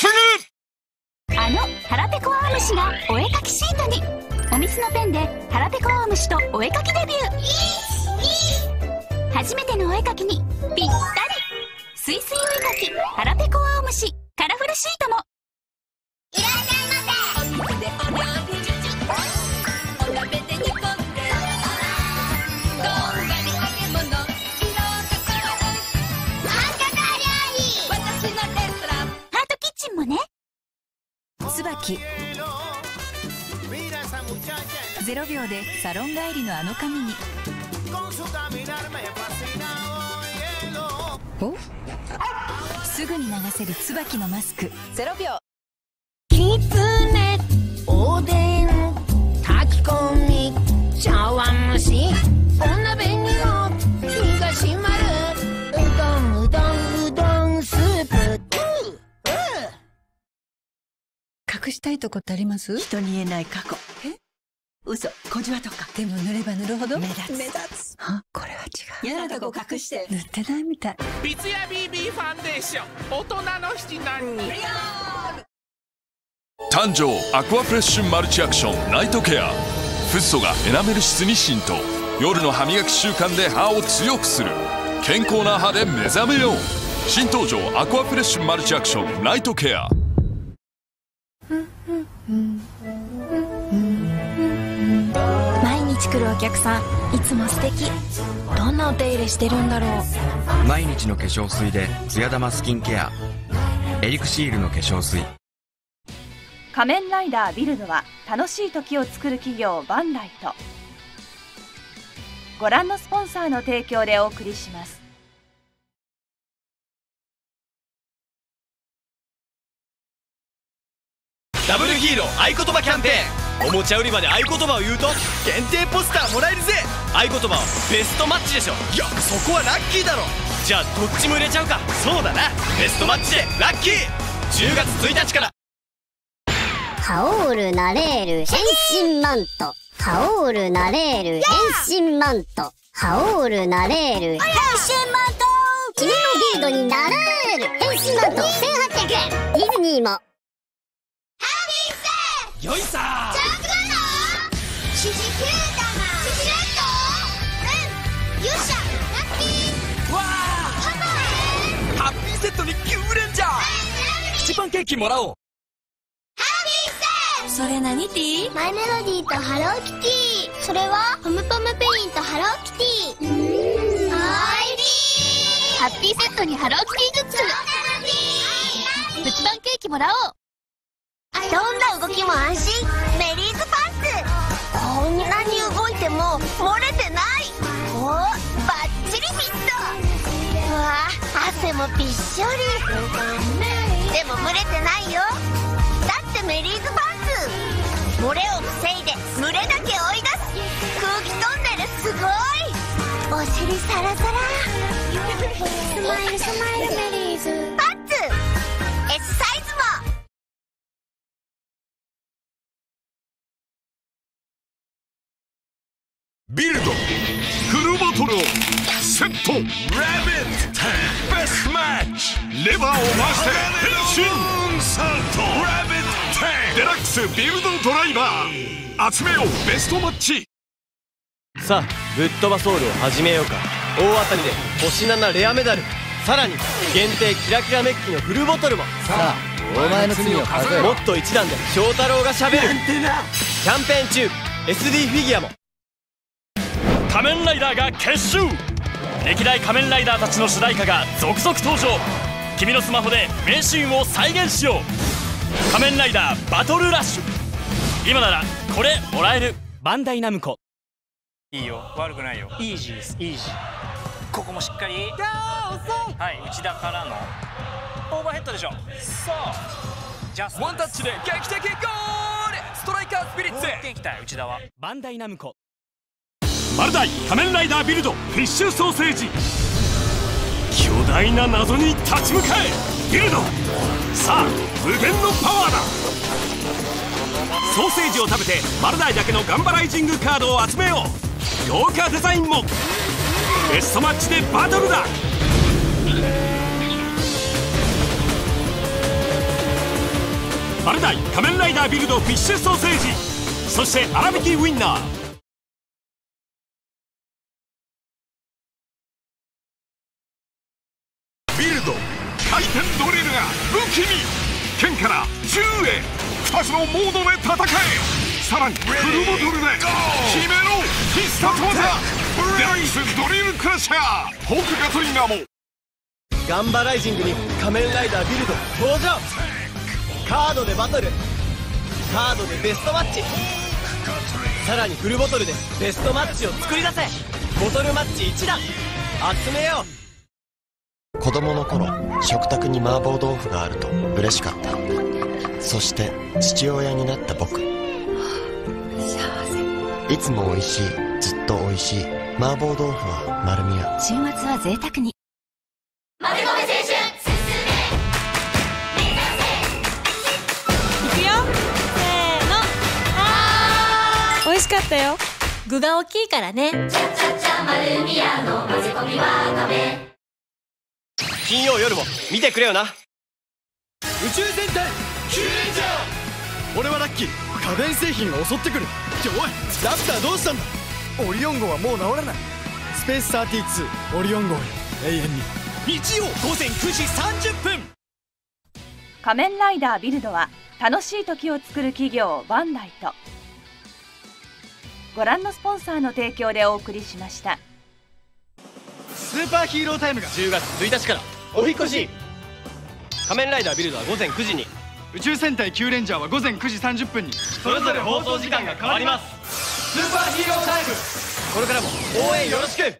すぐあの腹ペコアオムシがお絵かきシートにお水のペンで腹ペコアオムシとお絵かきデビュー。初めてのお絵かきにぴったり。すいすいお絵かき。腹ペコアオムシカラフルシートも。き。0秒でサロン帰りのあの髪に。お？すぐに流せる椿のマスク。0秒。隠したいとこってあります？人に言えない過去。え？嘘。小じわとか。でも塗れば塗るほど？目立つ。目立つ。は？これは違う。嫌なとこ隠して。塗ってないみたい。三ツ矢 BB ファンデーション。大人の七難に。誕生アクアフレッシュマルチアクションナイトケア。フッ素がエナメル質に浸透。夜の歯磨き習慣で歯を強くする。健康な歯で目覚めよう。新登場アクアフレッシュマルチアクションナイトケア毎日来るお客さんいつも素敵。どんなお手入れしてるんだろう。毎日の化粧水で艶玉スキンケア。エリクシールの化粧水。仮面ライダービルドは楽しい時を作る企業バンダイとご覧のスポンサーの提供でお送りします合言葉キャンペーン。おもちゃ売り場で合言葉を言うと限定ポスターもらえるぜ。合言葉はベストマッチでしょ。いやそこはラッキーだろ。じゃあどっちも入れちゃうか。そうだな。ベストマッチで。ラッキー。10月1日から。ハオールなれーる変身マント。ハオールなれーる変身マント。ハオールなれーる変身マント。君のビルドになれる変身マント。1800円。ディズニーもよいさシシキューだなシシレットうんよっしゃラッキー。わあハッピーセットに9連じゃプチパンケーキもらおう。それ何？ティー。マイメロディーとハローキティ。それはポムポムペインとハローキティ。うーん。ハッピーセットにハローキティグッズ。プチパンケーキもらおうどんな動きも安心。メリーズパンツ。こんなに動いても漏れてない。おバッチリフィット。うわ汗もびっしょり。でも蒸れてないよ。だってメリーズパンツ。漏れを防いで蒸れだけ追い出す。空気トンネルすごい。お尻サラサラ。スマイルスマイルメリーズ。ルボトルをセット。ラビットベストマッチレバーを回して変身。サルトラビットデラックスビルドドライバー集めよう。ベストマッチさあぶっ飛ばソウルを始めようか。大当たりで星7レアメダル。さらに限定キラキラメッキのフルボトルも。さあお前の罪を数えろ。もっと一段で翔太郎がしゃべるキャンペーン中。SD フィギュアも仮面ライダーが結集。歴代仮面ライダーたちの主題歌が続々登場。君のスマホで名シーンを再現しよう。仮面ライダーバトルラッシュ。今ならこれもらえるバンダイナムコ。いいよ。悪くないよ。イージーです。イージー。ここもしっかり。はい。内田からの。オーバーヘッドでしょ。そう。ジャストワンタッチで劇的ゴール。ストライカースピリッツ。打っていきたい内田は。バンダイナムコマルダイ仮面ライダービルドフィッシュソーセージ。巨大な謎に立ち向かえビルド。さあ無限のパワーだ。ソーセージを食べてマルダイだけのガンバライジングカードを集めよう。豪華デザインも。ベストマッチでバトルだ。マルダイ仮面ライダービルドフィッシュソーセージ。そして粗挽きウインナー。ルド回転ドリルが武器に。剣から銃へ。2つのモードで戦え。さらにフルボトルで決めろ。必殺技。デラックスドリルクラッシャー。ホークガトリンガーも。ガンバライジングに仮面ライダービルド登場。カードでバトル。カードでベストマッチ。さらにフルボトルでベストマッチを作り出せ。ボトルマッチ1段集めよう。子供の頃食卓に麻婆豆腐があると嬉しかった。そして父親になった僕。いつも美味しいずっと美味しい麻婆豆腐は丸美屋週末は贅沢に。丸亀青春いくよ。せーの。あー。美味しかったよ。具が大きいからね。ちゃちゃちゃ丸宮の。混ぜ込みわかめ金曜夜も見てくれよな。宇宙戦隊キュレンジャー俺はラッキー。家電製品が襲ってくる。っておいラプターどうしたんだ。オリオン号はもう治らない。スペース32オリオン号へ永遠に。日曜午前9時30分。仮面ライダービルドは楽しい時を作る企業バンダイと。ご覧のスポンサーの提供でお送りしました。スーパーヒーロータイムが10月1日からお引越し。仮面ライダービルドは午前9時に。宇宙戦隊キューレンジャーは午前9時30分に。それぞれ放送時間が変わります。スーパーヒーロータイム。これからも応援よろしく